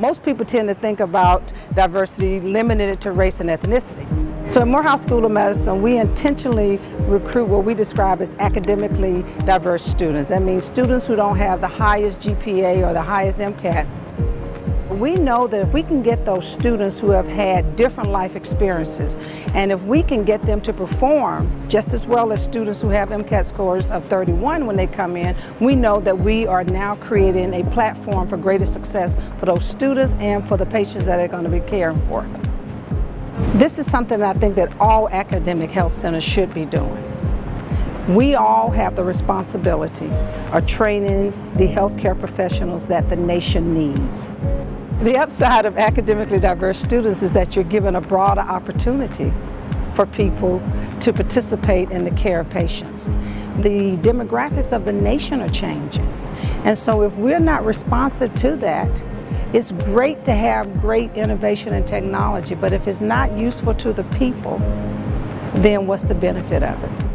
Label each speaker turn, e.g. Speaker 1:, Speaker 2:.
Speaker 1: most people tend to think about diversity limited to race and ethnicity. So at Morehouse School of Medicine, we intentionally recruit what we describe as academically diverse students. That means students who don't have the highest GPA or the highest MCAT we know that if we can get those students who have had different life experiences, and if we can get them to perform just as well as students who have MCAT scores of 31 when they come in, we know that we are now creating a platform for greater success for those students and for the patients that they're going to be caring for. This is something I think that all academic health centers should be doing. We all have the responsibility of training the healthcare professionals that the nation needs. The upside of academically diverse students is that you're given a broader opportunity for people to participate in the care of patients. The demographics of the nation are changing. And so if we're not responsive to that, it's great to have great innovation and technology, but if it's not useful to the people, then what's the benefit of it?